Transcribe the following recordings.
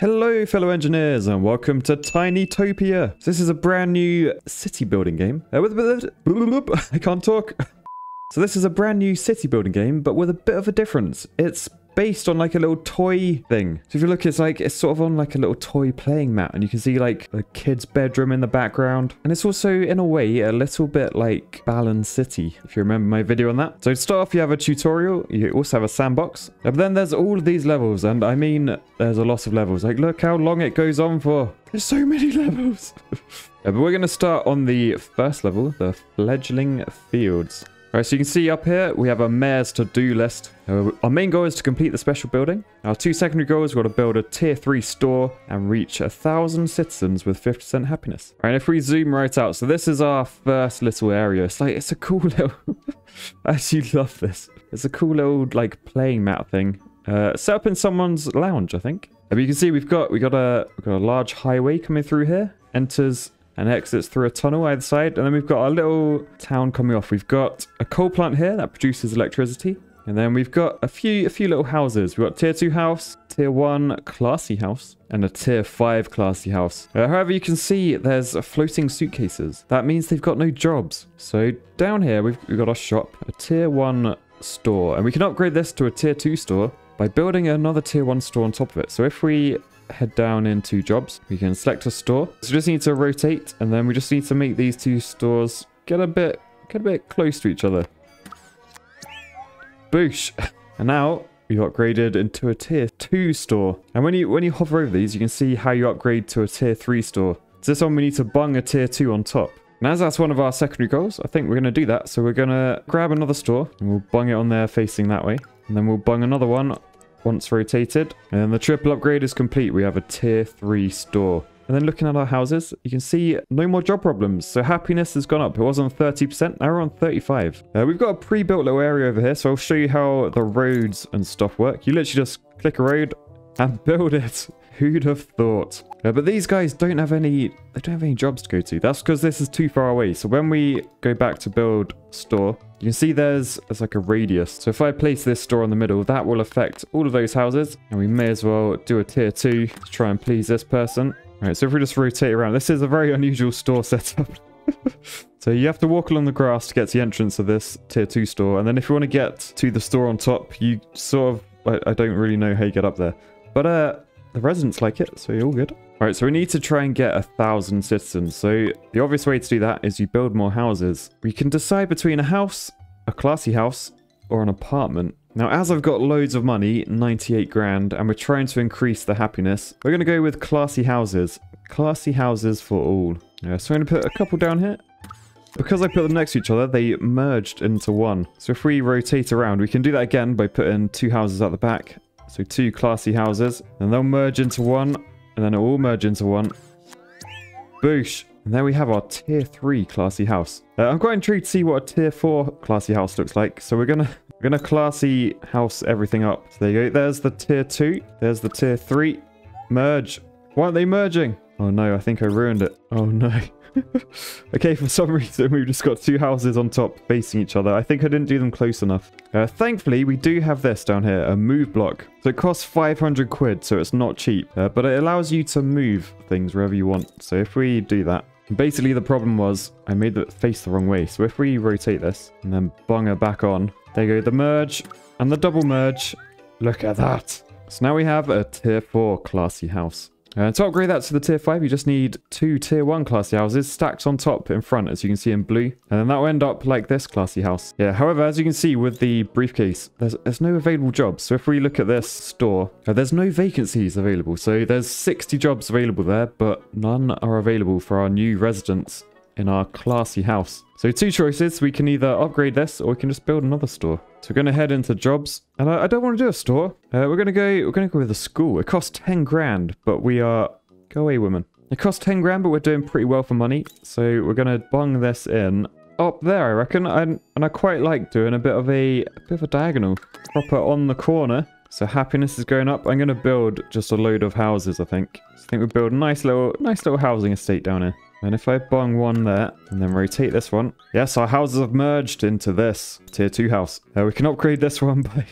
Hello fellow engineers and welcome to Tinytopia. So this is a brand new city building game. Uh, I can't talk. So this is a brand new city building game but with a bit of a difference. It's based on like a little toy thing. So if you look, it's like, it's sort of on like a little toy playing mat and you can see like a kid's bedroom in the background. And it's also in a way a little bit like Balan City, if you remember my video on that. So to start off, you have a tutorial. You also have a sandbox. But then there's all these levels and I mean, there's a lot of levels. Like look how long it goes on for. There's so many levels. yeah, but we're going to start on the first level, the fledgling fields. Alright, so you can see up here, we have a mayor's to-do list. Uh, our main goal is to complete the special building. Our two secondary goals, we've got to build a tier 3 store and reach a thousand citizens with 50% happiness. Alright, if we zoom right out, so this is our first little area. It's like, it's a cool little... I actually love this. It's a cool little, like, playing mat thing. Uh, set up in someone's lounge, I think. But you can see we've got, we got a, we've got a large highway coming through here. Enters and exits through a tunnel either side. And then we've got our little town coming off. We've got a coal plant here that produces electricity. And then we've got a few a few little houses. We've got tier 2 house, tier 1 classy house, and a tier 5 classy house. Uh, however, you can see there's floating suitcases. That means they've got no jobs. So down here, we've, we've got our shop, a tier 1 store. And we can upgrade this to a tier 2 store by building another tier 1 store on top of it. So if we head down into jobs. We can select a store. So we just need to rotate and then we just need to make these two stores get a bit get a bit close to each other. Boosh! And now we've upgraded into a tier 2 store. And when you when you hover over these, you can see how you upgrade to a tier 3 store. So this one we need to bung a tier 2 on top. And as that's one of our secondary goals, I think we're going to do that. So we're going to grab another store and we'll bung it on there facing that way. And then we'll bung another one once rotated. And the triple upgrade is complete. We have a tier 3 store. And then looking at our houses, you can see no more job problems. So happiness has gone up. It was on 30%, now we're on 35. Uh, we've got a pre-built little area over here, so I'll show you how the roads and stuff work. You literally just click a road and build it. Who'd have thought? Uh, but these guys don't have any, they don't have any jobs to go to. That's because this is too far away. So when we go back to build store, you can see there's, there's like a radius. So if I place this store in the middle, that will affect all of those houses. And we may as well do a tier two to try and please this person. All right, so if we just rotate around, this is a very unusual store setup. so you have to walk along the grass to get to the entrance of this tier 2 store. And then if you want to get to the store on top, you sort of... I, I don't really know how you get up there. But uh, the residents like it, so you're all good. All right, so we need to try and get a thousand citizens. So the obvious way to do that is you build more houses. We can decide between a house, a classy house, or an apartment. Now, as I've got loads of money, 98 grand, and we're trying to increase the happiness, we're going to go with classy houses. Classy houses for all. Yeah, so I'm going to put a couple down here. Because I put them next to each other, they merged into one. So if we rotate around, we can do that again by putting two houses at the back. So two classy houses, and they'll merge into one, and then it'll all merge into one. Boosh! And there we have our tier 3 classy house. Uh, I'm quite intrigued to see what a tier 4 classy house looks like. So we're gonna we're gonna classy house everything up. So there you go. There's the tier 2. There's the tier 3. Merge. Why aren't they merging? Oh no, I think I ruined it. Oh no. okay, for some reason we've just got two houses on top facing each other. I think I didn't do them close enough. Uh, thankfully, we do have this down here, a move block. So it costs 500 quid, so it's not cheap. Uh, but it allows you to move things wherever you want. So if we do that, basically the problem was I made it face the wrong way. So if we rotate this and then bung it back on, there you go, the merge and the double merge. Look at that. So now we have a tier 4 classy house. Uh, to upgrade that to the tier 5, you just need two tier 1 classy houses stacked on top in front, as you can see in blue. And then that will end up like this classy house. Yeah, however, as you can see with the briefcase, there's, there's no available jobs. So if we look at this store, uh, there's no vacancies available. So there's 60 jobs available there, but none are available for our new residents in our classy house. So two choices. We can either upgrade this or we can just build another store. So we're going to head into jobs. And I, I don't want to do a store. Uh, we're going to go we're going to go with a school. It costs 10 grand, but we are... Go away, women. It costs 10 grand, but we're doing pretty well for money. So we're going to bung this in up there, I reckon. and I quite like doing a bit of a, a bit of a diagonal. Proper on the corner. So happiness is going up. I'm going to build just a load of houses, I think. So I think we build a nice little, nice little housing estate down here. And if I bung one there and then rotate this one. Yes, our houses have merged into this tier 2 house. We can upgrade this one by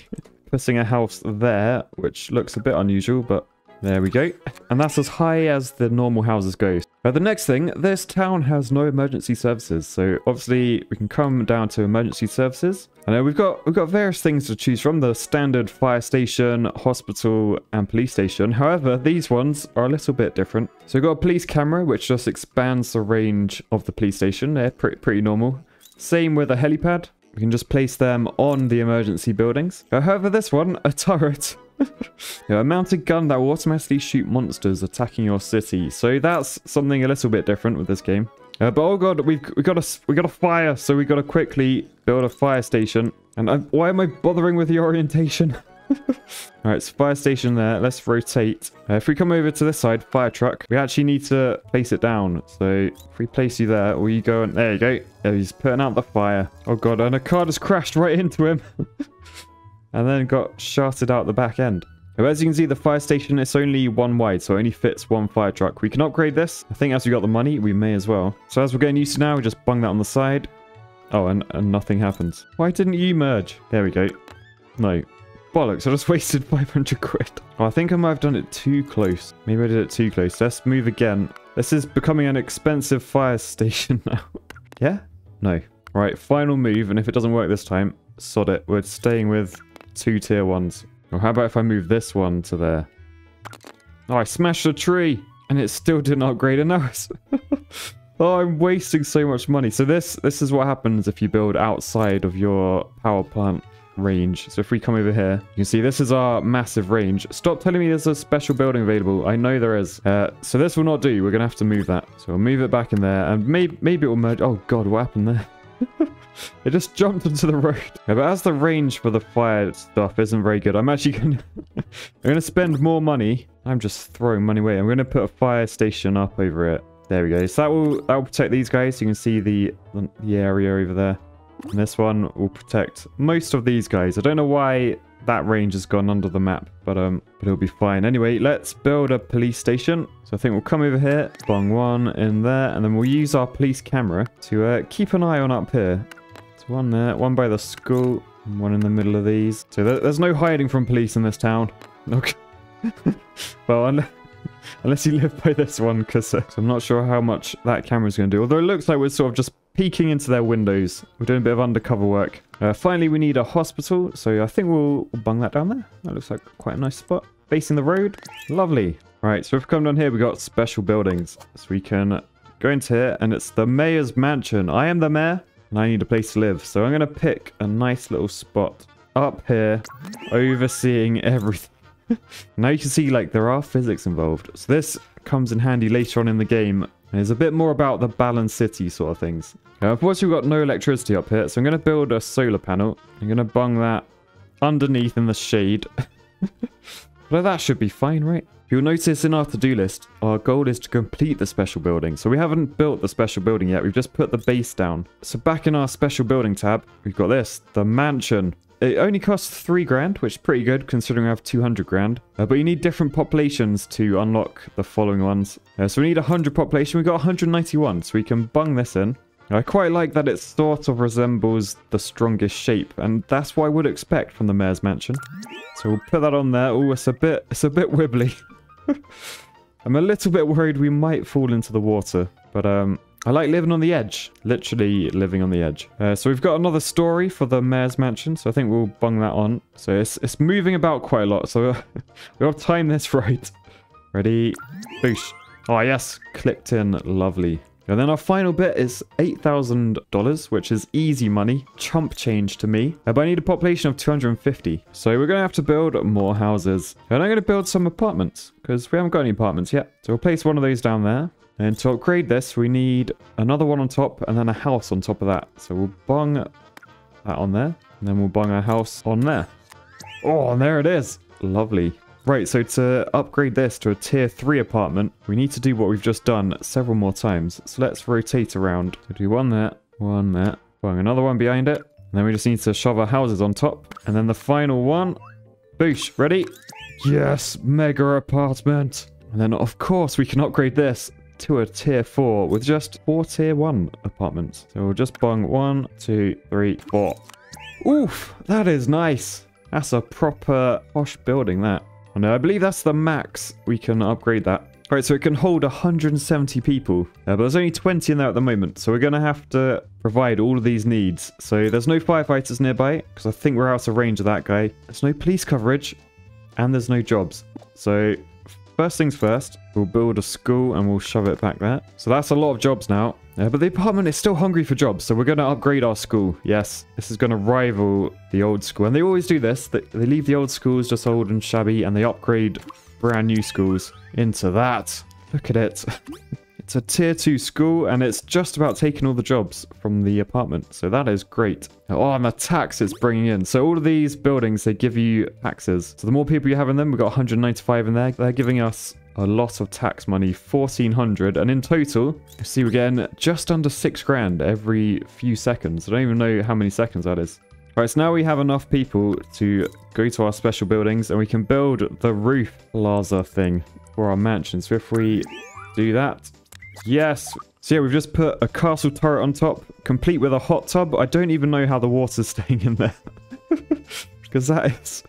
putting a house there, which looks a bit unusual, but There we go. And that's as high as the normal houses go. The next thing, this town has no emergency services. So obviously we can come down to emergency services. And uh, we've got we've got various things to choose from. The standard fire station, hospital, and police station. However, these ones are a little bit different. So we've got a police camera, which just expands the range of the police station. They're pretty, pretty normal. Same with a helipad. We can just place them on the emergency buildings. However, this one, a turret. yeah, a mounted gun that will automatically shoot monsters attacking your city. So that's something a little bit different with this game. Uh, but oh god, we've we got a we got a fire, so we got to quickly build a fire station. And I, why am I bothering with the orientation? All right, so fire station there. Let's rotate. Uh, if we come over to this side, fire truck, we actually need to place it down. So if we place you there, or you go and there you go. Oh, he's putting out the fire. Oh god, and a car just crashed right into him. and then got shafted out the back end. As you can see, the fire station is only one wide, so it only fits one fire truck. We can upgrade this. I think as we got the money, we may as well. So as we're getting used to now, we just bung that on the side. Oh, and, and nothing happens. Why didn't you merge? There we go. No. Bollocks, I just wasted 500 quid. Oh, I think I might have done it too close. Maybe I did it too close. Let's move again. This is becoming an expensive fire station now. yeah? No. Right, final move, and if it doesn't work this time, sod it. We're staying with two tier ones. Or how about if I move this one to there? Oh, I smashed a tree and it still didn't upgrade enough. oh, I'm wasting so much money. So this this is what happens if you build outside of your power plant range. So if we come over here, you can see this is our massive range. Stop telling me there's a special building available. I know there is. Uh, so this will not do. We're going to have to move that. So we'll move it back in there and maybe, maybe it will merge. Oh God, what happened there? it just jumped into the road. Yeah, but as the range for the fire stuff isn't very good, I'm actually going to... I'm going to spend more money. I'm just throwing money away. I'm going to put a fire station up over it. There we go. So that will, that will protect these guys. You can see the, the area over there. And this one will protect most of these guys. I don't know why that range has gone under the map, but um, but it'll be fine. Anyway, let's build a police station. So I think we'll come over here, bong one in there, and then we'll use our police camera to uh, keep an eye on up here. One there, one by the school, one in the middle of these. So there, there's no hiding from police in this town. Okay. well, unless, unless you live by this one, because uh, I'm not sure how much that camera's going to do. Although it looks like we're sort of just peeking into their windows. We're doing a bit of undercover work. Uh, finally, we need a hospital, so I think we'll, we'll bung that down there. That looks like quite a nice spot. Facing the road. Lovely. Right, so if we come down here, We've got special buildings. So we can go into here, and it's the mayor's mansion. I am the mayor, and I need a place to live. So I'm going to pick a nice little spot up here, overseeing everything. now you can see, like, there are physics involved. So this comes in handy later on in the game. And it's a bit more about the balanced city sort of things. Uh, now, course, we've got no electricity up here, so I'm going to build a solar panel. I'm going to bung that underneath in the shade. but that should be fine, right? You'll notice in our to-do list, our goal is to complete the special building. So we haven't built the special building yet, we've just put the base down. So back in our special building tab, we've got this, the mansion. It only costs 3 grand, which is pretty good considering I have 200 grand. Uh, but you need different populations to unlock the following ones. Uh, so we need 100 population, We've got 191, so we can bung this in. I quite like that it sort of resembles the strongest shape, and that's what I would expect from the mayor's mansion. So we'll put that on there. Oh, it's a bit, it's a bit wibbly. I'm a little bit worried we might fall into the water, but um, I like living on the edge. Literally living on the edge. Uh, so we've got another story for the mayor's mansion, so I think we'll bung that on. So it's, it's moving about quite a lot, so we'll time this right. Ready? Boosh. Oh, yes. Clicked in. Lovely. And then our final bit is $8,000, which is easy money, chump change to me. Uh, but I need a population of 250. So we're going to have to build more houses. And I'm going to build some apartments, because we haven't got any apartments yet. So we'll place one of those down there. And to upgrade this, we need another one on top and then a house on top of that. So we'll bung that on there. And then we'll bung a house on there. Oh, and there it is. Lovely. Right, so to upgrade this to a tier 3 apartment, we need to do what we've just done several more times. So let's rotate around. So do one there, one there, bang another one behind it. And then we just need to shove our houses on top. And then the final one. Boosh, ready? Yes, mega apartment. And then of course we can upgrade this to a tier 4 with just 4 tier 1 apartments. So we'll just bung one, two, three, four. Oof, that is nice. That's a proper posh building, that. Oh no, I believe that's the max. We can upgrade that. All right, so it can hold 170 people, uh, but there's only 20 in there at the moment. So we're going to have to provide all of these needs. So there's no firefighters nearby, because I think we're out of range of that guy. There's no police coverage, and there's no jobs. So first things first, we'll build a school and we'll shove it back there. So that's a lot of jobs now. Uh, but the apartment is still hungry for jobs, so we're going to upgrade our school. Yes, this is going to rival the old school. And they always do this. They, they leave the old schools just old and shabby, and they upgrade brand new schools into that. Look at it. it's a tier 2 school and it's just about taking all the jobs from the apartment. So that is great. Oh, and the tax it's bringing in. So all of these buildings, they give you taxes. So the more people you have in them, we've got 195 in there. They're giving us a lot of tax money 1400 and in total you see we're getting just under six grand every few seconds i don't even know how many seconds that is. All right, so now we have enough people to go to our special buildings and we can build the roof plaza thing for our mansion. So if we do that, yes. So yeah, we've just put a castle turret on top, complete with a hot tub. I don't even know how the water's staying in there. Because that is,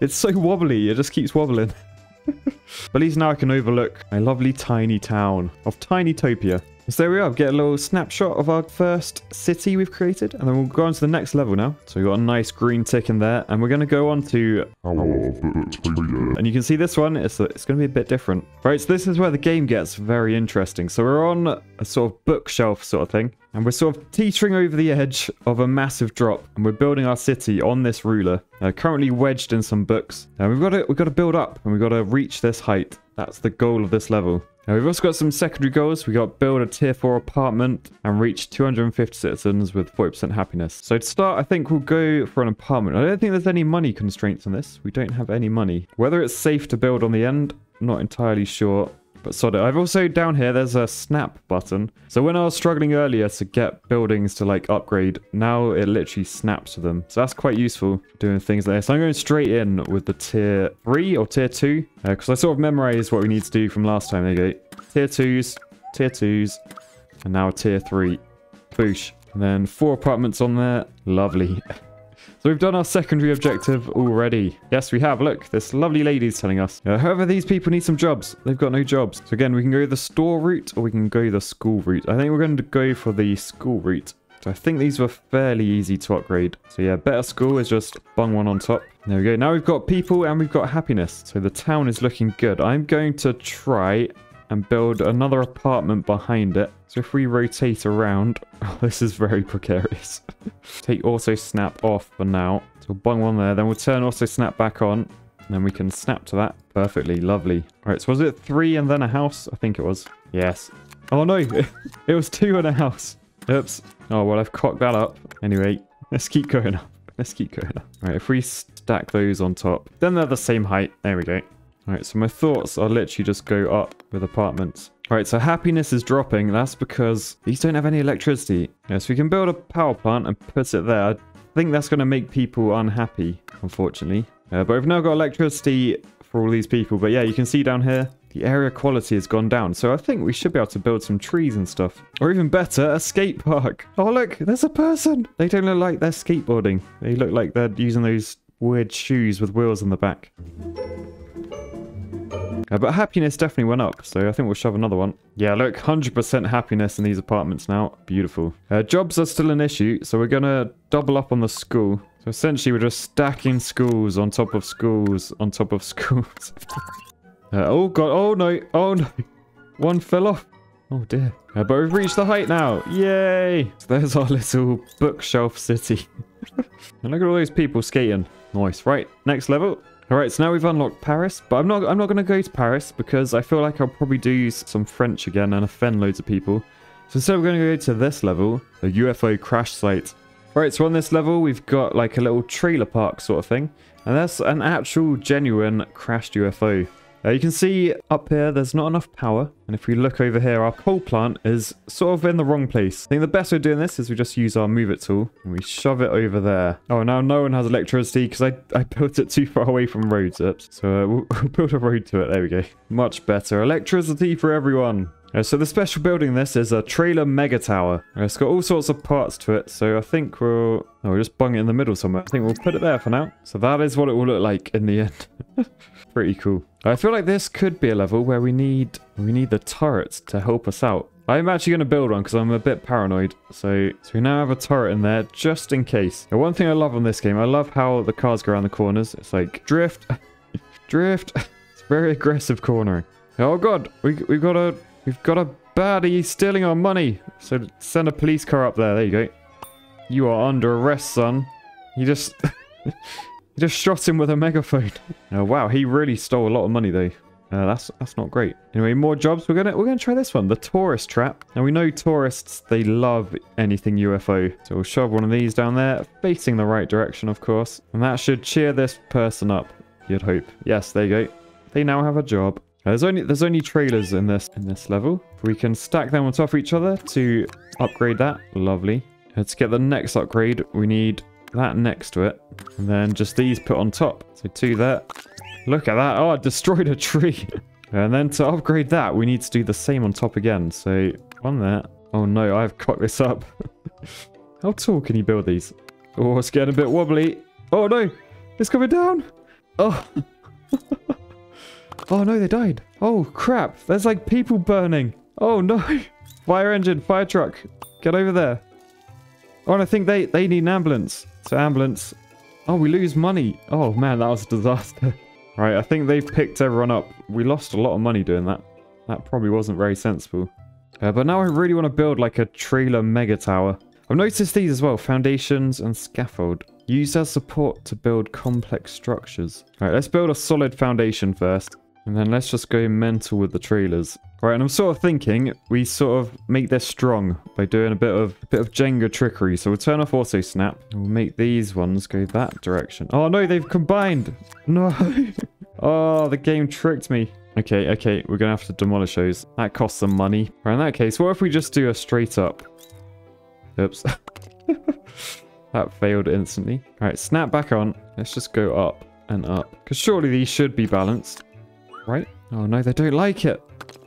it's so wobbly, it just keeps wobbling. but at least now I can overlook my lovely tiny town of Tinytopia. So there we are, get a little snapshot of our first city we've created, and then we'll go on to the next level now. So we've got a nice green tick in there, and we're going to go on to... And you can see this one, it's, it's going to be a bit different. Right, so this is where the game gets very interesting. So we're on a sort of bookshelf sort of thing, and we're sort of teetering over the edge of a massive drop, and we're building our city on this ruler, uh, currently wedged in some books. And we've got to, we've got to build up, and we've got to reach this height. That's the goal of this level. Now we've also got some secondary goals. We got build a tier 4 apartment and reach 250 citizens with 40% happiness. So to start, I think we'll go for an apartment. I don't think there's any money constraints on this. We don't have any money. Whether it's safe to build on the end, not entirely sure but sod it. I've also down here, there's a snap button. So when I was struggling earlier to get buildings to like upgrade, now it literally snaps to them. So that's quite useful doing things like this. So I'm going straight in with the tier 3 or tier 2 because uh, I sort of memorized what we need to do from last time. There you go. Tier 2s, tier 2s, and now tier 3. Boosh. And then four apartments on there. Lovely. So we've done our secondary objective already. Yes, we have. Look, this lovely lady's telling us. Uh, however, these people need some jobs. They've got no jobs. So again, we can go the store route or we can go the school route. I think we're going to go for the school route. So I think these were fairly easy to upgrade. So yeah, better school is just bung one on top. There we go. Now we've got people and we've got happiness. So the town is looking good. I'm going to try and build another apartment behind it. So if we rotate around, oh, this is very precarious. Take auto snap off for now. So we'll bung one there, then we'll turn auto snap back on. And then we can snap to that. Perfectly, lovely. All right, so was it three and then a house? I think it was. Yes. Oh no, it was two and a house. Oops. Oh, well, I've cocked that up. Anyway, let's keep going up. Let's keep going up. All right, if we stack those on top, then they're the same height. There we go. Alright, so my thoughts are literally just go up with apartments. Alright, so happiness is dropping. That's because these don't have any electricity. Yeah, so we can build a power plant and put it there. I think that's going to make people unhappy, unfortunately. Uh, but we've now got electricity for all these people. But yeah, you can see down here, the area quality has gone down. So I think we should be able to build some trees and stuff. Or even better, a skate park. Oh, look, there's a person. They don't look like they're skateboarding. They look like they're using those weird shoes with wheels on the back. Uh, but happiness definitely went up, so I think we'll shove another one. Yeah, look, 100% happiness in these apartments now. Beautiful. Uh, jobs are still an issue, so we're going to double up on the school. So essentially, we're just stacking schools on top of schools on top of schools. uh, oh, God. Oh, no. Oh, no. One fell off. Oh, dear. Uh, but we've reached the height now. Yay. So there's our little bookshelf city. and look at all those people skating. Nice. Right, next level. All right, so now we've unlocked Paris, but I'm not I'm not going to go to Paris because I feel like I'll probably do some French again and offend loads of people. So instead we're going to go to this level, the UFO crash site. All right, so on this level we've got like a little trailer park sort of thing, and that's an actual genuine crashed UFO. Uh, you can see up here there's not enough power, And if we look over here, our coal plant is sort of in the wrong place. I think the best way of doing this is we just use our move it tool and we shove it over there. Oh, now no one has electricity because I, I built it too far away from roads. Oops. So uh, we'll, we'll build a road to it. There we go. Much better. Electricity for everyone. Uh, so the special building this is a trailer mega tower. Uh, it's got all sorts of parts to it. So I think we'll, oh, we'll just bung it in the middle somewhere. I think we'll put it there for now. So that is what it will look like in the end. Pretty cool. I feel like this could be a level where we need we need the turrets to help us out. I'm actually going to build one because I'm a bit paranoid. So, so we now have a turret in there just in case. Now, one thing I love on this game, I love how the cars go around the corners. It's like drift, drift. It's very aggressive cornering. Oh god, we we've got a we've got a baddie stealing our money. So send a police car up there. There you go. You are under arrest, son. He just he just shot him with a megaphone. Oh wow, he really stole a lot of money though. Uh, that's that's not great. Anyway, more jobs. We're gonna we're gonna try this one, the tourist trap. Now we know tourists they love anything UFO, so we'll shove one of these down there, facing the right direction, of course, and that should cheer this person up. You'd hope. Yes, there you go. They now have a job. Uh, there's only there's only trailers in this in this level. We can stack them on top of each other to upgrade that. Lovely. Let's get the next upgrade. We need that next to it, and then just these put on top. So two there. Look at that. Oh, I destroyed a tree. and then to upgrade that, we need to do the same on top again. So on there. Oh no, I've cocked this up. How tall can you build these? Oh, it's getting a bit wobbly. Oh no, it's coming down. Oh. oh no, they died. Oh crap, there's like people burning. Oh no. Fire engine, fire truck. Get over there. Oh, and I think they, they need an ambulance. So ambulance. Oh, we lose money. Oh man, that was a disaster. Right, I think they've picked everyone up. We lost a lot of money doing that. That probably wasn't very sensible. Uh, but now I really want to build like a trailer mega tower. I've noticed these as well, foundations and scaffold. Used as support to build complex structures. Alright, let's build a solid foundation first. And then let's just go mental with the trailers. Right, and I'm sort of thinking we sort of make this strong by doing a bit of a bit of Jenga trickery. So we'll turn off auto snap. We'll make these ones go that direction. Oh no, they've combined. No. oh, the game tricked me. Okay, okay, we're gonna have to demolish those. That costs some money. In that case, what if we just do a straight up? Oops. that failed instantly. All right, snap back on. Let's just go up and up. Because surely these should be balanced, right? Oh no, they don't like it.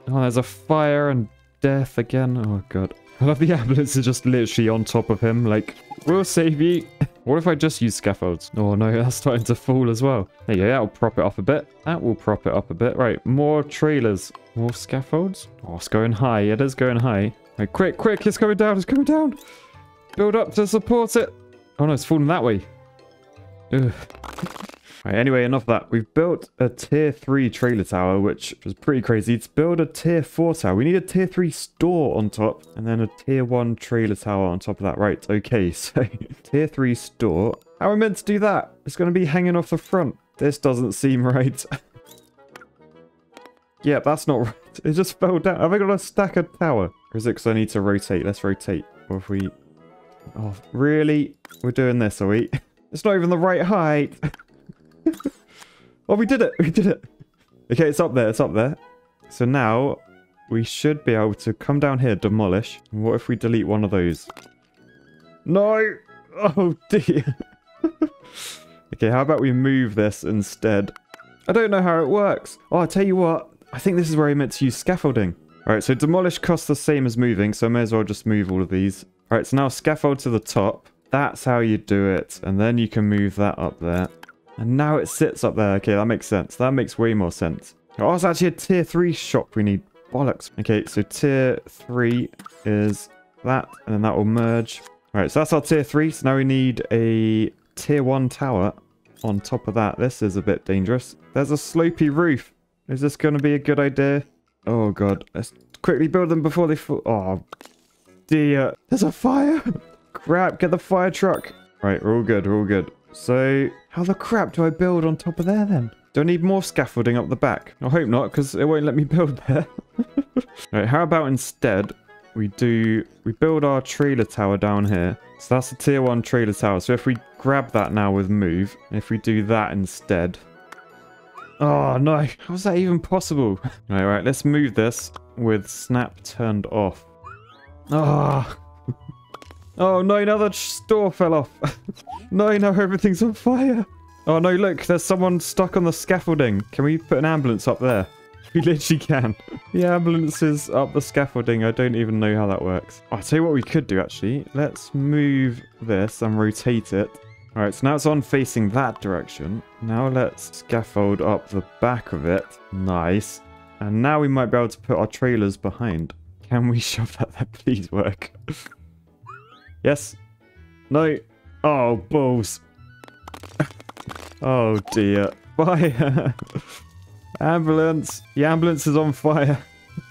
Oh, there's a fire and death again. Oh god. I love the ambulance is just literally on top of him. Like, we'll save you. what if I just use scaffolds? Oh no, that's starting to fall as well. There you go, that'll prop it up a bit. That will prop it up a bit. Right, more trailers. More scaffolds. Oh, it's going high. It is going high. Right, quick, quick, it's coming down, it's coming down. Build up to support it. Oh no, it's falling that way. Ugh. Right, anyway, enough of that. We've built a tier 3 trailer tower, which was pretty crazy. To build a tier 4 tower, we need a tier 3 store on top, and then a tier 1 trailer tower on top of that. Right, okay, so tier 3 store. How are we meant to do that? It's going to be hanging off the front. This doesn't seem right. yeah, that's not right. It just fell down. Have I got a stack of tower? Or is it because I need to rotate? Let's rotate. Or if we... Oh, really? We're doing this, are we? It's not even the right height. oh, we did it. We did it. Okay, it's up there. It's up there. So now we should be able to come down here, demolish. What if we delete one of those? No. Oh, dear. okay, how about we move this instead? I don't know how it works. Oh, I'll tell you what. I think this is where I meant to use scaffolding. All right, so demolish costs the same as moving, so I may as well just move all of these. All right, so now scaffold to the top. That's how you do it. And then you can move that up there. And now it sits up there. Okay, that makes sense. That makes way more sense. Oh, it's actually a tier 3 shop we need. Bollocks. Okay, so tier 3 is that. And then that will merge. Alright, so that's our tier 3. So now we need a tier 1 tower on top of that. This is a bit dangerous. There's a slopey roof. Is this going to be a good idea? Oh, God. Let's quickly build them before they fall. Oh, dear. There's a fire. crap, get the fire truck. Right, we're all good, we're all good. So, how the crap do I build on top of there then? Do I need more scaffolding up the back? I hope not, because it won't let me build there. right, how about instead we do, we build our trailer tower down here. So that's a tier 1 trailer tower. So if we grab that now with move, if we do that instead. Oh no, how is that even possible? All right, right, let's move this. with snap turned off. Ah. Oh Oh, no, now the store fell off. no, now everything's on fire. Oh no, look, there's someone stuck on the scaffolding. Can we put an ambulance up there? We literally can. The ambulance is up the scaffolding. I don't even know how that works. Oh, I'll tell you what we could do, actually. Let's move this and rotate it. All right, so now it's on facing that direction. Now let's scaffold up the back of it. Nice. And now we might be able to put our trailers behind. Can we shove that there? Please work. Yes. No. Oh, balls. oh, dear. Fire. ambulance. The ambulance is on fire.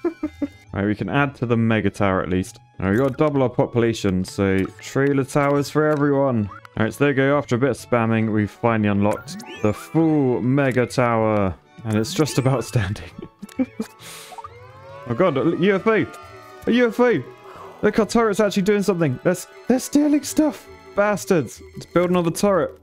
right, we can add to the mega tower at least. Alright, we got double our population, so trailer towers for everyone. Alright, so there you go. After a bit of spamming, we've finally unlocked the full mega tower. And it's just about standing. oh god, a UFO! A UFO! Look, our turret's actually doing something. They're, they're stealing stuff. Bastards. Let's build another turret.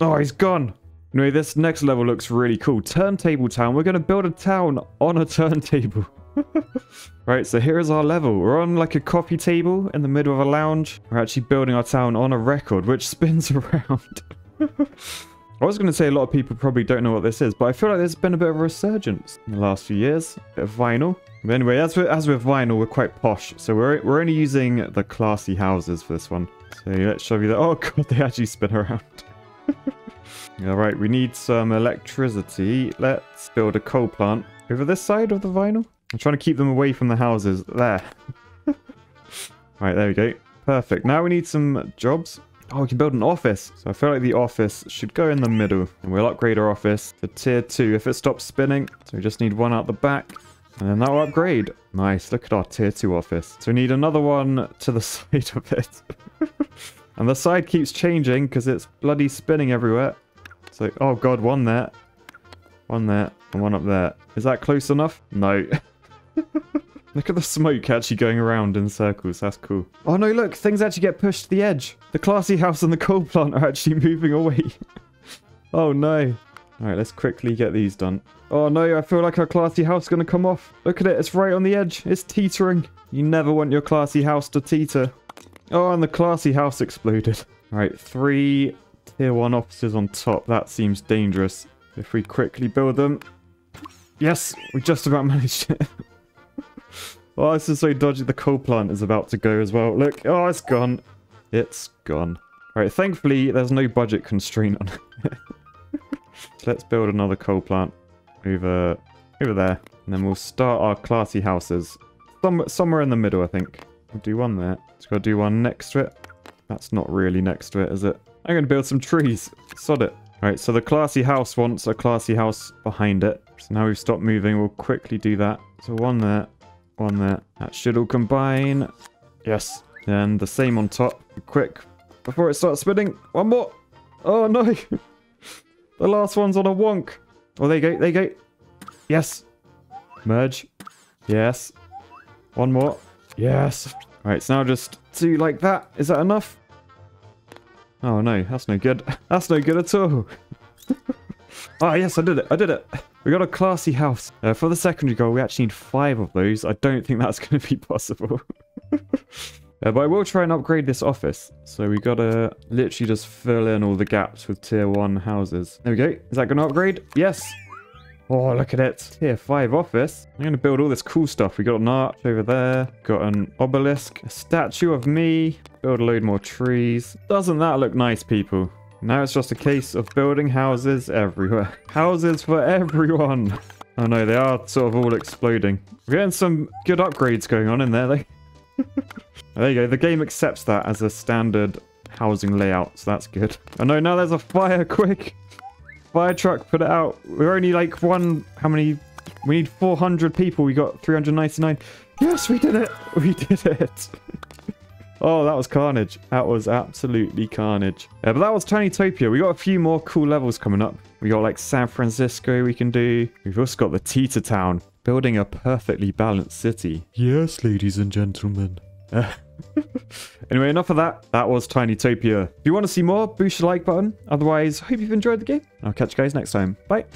Oh, he's gone. Anyway, this next level looks really cool. Turntable town. We're going to build a town on a turntable. right, so here is our level. We're on like a coffee table in the middle of a lounge. We're actually building our town on a record, which spins around. I was going to say a lot of people probably don't know what this is, but I feel like there's been a bit of a resurgence in the last few years. A bit of vinyl. But anyway, as with, as with vinyl, we're quite posh, so we're, we're only using the classy houses for this one. So let's show you that. Oh god, they actually spin around. Alright, we need some electricity. Let's build a coal plant over this side of the vinyl. I'm trying to keep them away from the houses. There. Alright, there we go. Perfect. Now we need some jobs. Oh, we can build an office. So I feel like the office should go in the middle. And we'll upgrade our office to tier 2 if it stops spinning. So we just need one out the back. And then that'll upgrade. Nice. Look at our tier 2 office. So we need another one to the side of it. and the side keeps changing because it's bloody spinning everywhere. So, oh god, one there. One there. And one up there. Is that close enough? No. look at the smoke actually going around in circles. That's cool. Oh no, look. Things actually get pushed to the edge. The classy house and the coal plant are actually moving away. oh no. Alright, let's quickly get these done. Oh no, I feel like our classy house is going to come off. Look at it. It's right on the edge. It's teetering. You never want your classy house to teeter. Oh, and the classy house exploded. Alright, three tier one officers on top. That seems dangerous. If we quickly build them. Yes, we just about managed it. oh, this is so dodgy. The coal plant is about to go as well. Look, oh, it's gone. It's gone. All right, thankfully, there's no budget constraint on it. let's build another coal plant over, over there. And then we'll start our classy houses. Some, somewhere in the middle, I think. We'll do one there. Just gotta do one next to it. That's not really next to it, is it? I'm gonna build some trees. Sod it. Alright, so the classy house wants a classy house behind it. So now we've stopped moving, we'll quickly do that. So one there, one there. That should all combine. Yes. Then the same on top. Quick. Before it starts spinning. One more. Oh no. the last one's on a wonk. Oh, there you go, there you go. Yes. Merge. Yes. One more. Yes. Alright, so now just do like that. Is that enough? Oh no, that's no good. That's no good at all. oh yes, I did it. I did it. We got a classy house. Uh, for the secondary goal, we actually need five of those. I don't think that's going to be possible. Uh, but I will try and upgrade this office. So we got to literally just fill in all the gaps with tier 1 houses. There we go. Is that to upgrade? Yes. Oh, look at it. Tier 5 office. I'm to build all this cool stuff. We got an arch over there. Got an obelisk. A statue of me. Build a load more trees. Doesn't that look nice, people? Now it's just a case of building houses everywhere. Houses for everyone. Oh no, they are sort of all exploding. We're getting some good upgrades going on in there, though. There you go. The game accepts that as a standard housing layout, so that's good. Oh no, now there's a fire, quick! Fire truck, put it out. We're only like one... How many? We need 400 people. We got 399. Yes, we did it. We did it. oh, that was carnage. That was absolutely carnage. Yeah, but that was Tinytopia. We got a few more cool levels coming up. We got like San Francisco we can do. We've also got the Teeter Town. Building a perfectly balanced city. Yes, ladies and gentlemen. anyway, enough of that. That was Tinytopia. If you want to see more, boost the like button. Otherwise, hope you've enjoyed the game. I'll catch you guys next time. Bye.